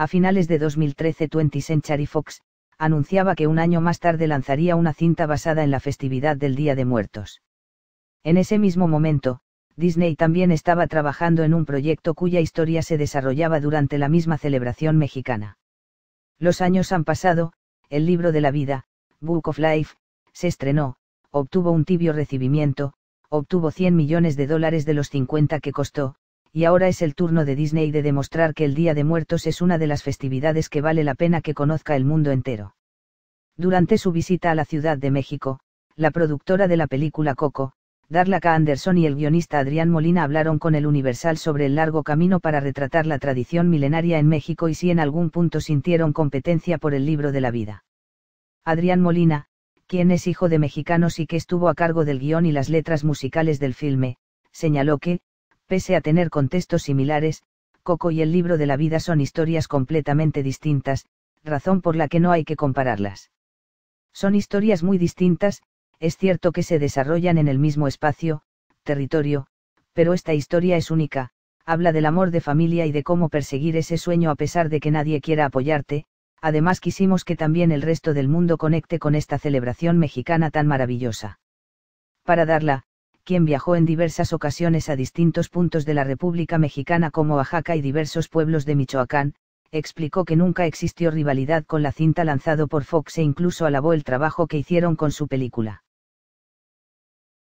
A finales de 2013 20 Century Fox, anunciaba que un año más tarde lanzaría una cinta basada en la festividad del Día de Muertos. En ese mismo momento, Disney también estaba trabajando en un proyecto cuya historia se desarrollaba durante la misma celebración mexicana. Los años han pasado, el libro de la vida, Book of Life, se estrenó, obtuvo un tibio recibimiento, obtuvo 100 millones de dólares de los 50 que costó, y ahora es el turno de Disney de demostrar que el Día de Muertos es una de las festividades que vale la pena que conozca el mundo entero. Durante su visita a la Ciudad de México, la productora de la película Coco, Darla K. Anderson y el guionista Adrián Molina hablaron con el Universal sobre el largo camino para retratar la tradición milenaria en México y si en algún punto sintieron competencia por el libro de la vida. Adrián Molina, quien es hijo de mexicanos y que estuvo a cargo del guion y las letras musicales del filme, señaló que, pese a tener contextos similares, Coco y el libro de la vida son historias completamente distintas, razón por la que no hay que compararlas. Son historias muy distintas, es cierto que se desarrollan en el mismo espacio, territorio, pero esta historia es única, habla del amor de familia y de cómo perseguir ese sueño a pesar de que nadie quiera apoyarte, además quisimos que también el resto del mundo conecte con esta celebración mexicana tan maravillosa. Para darla, quien viajó en diversas ocasiones a distintos puntos de la República Mexicana como Oaxaca y diversos pueblos de Michoacán, explicó que nunca existió rivalidad con la cinta lanzado por Fox e incluso alabó el trabajo que hicieron con su película.